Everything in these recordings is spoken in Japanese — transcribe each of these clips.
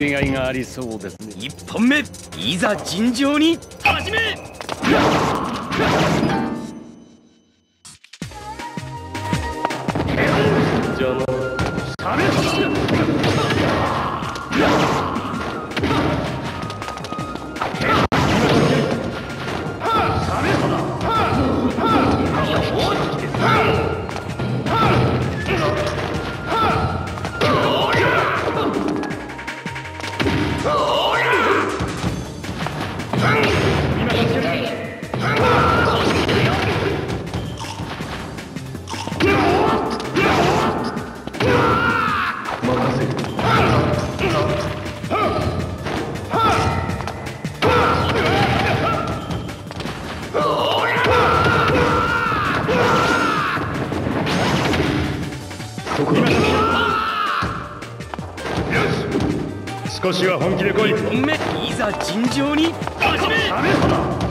違いがありそうですね。1本目いざ尋常に。始め！邪魔そこだ少しは本気で来い。1本目いざ尋常に。始め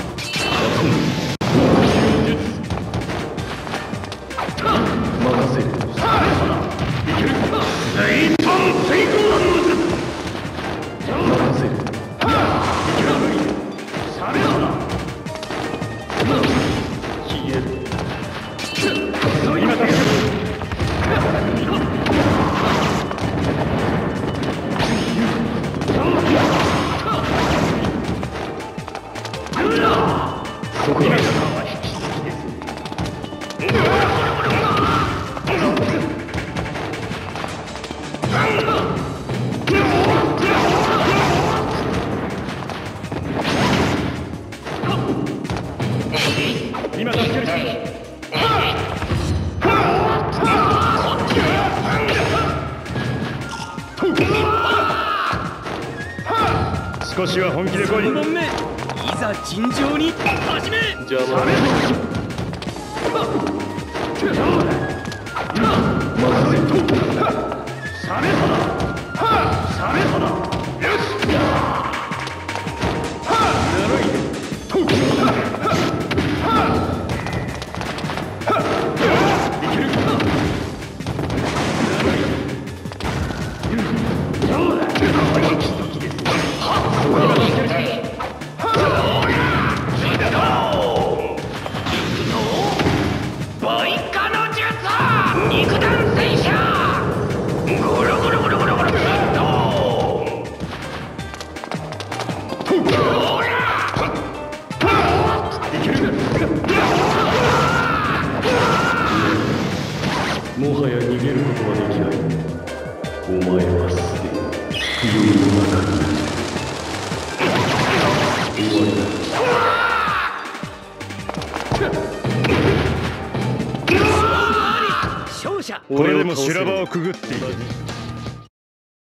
少しは本気で来い2本目。いざ尋常に始め。邪魔任せるもはや逃げることはできない。お前はすでに冬の中にいる終わりだこれでも修羅場をくぐっていけ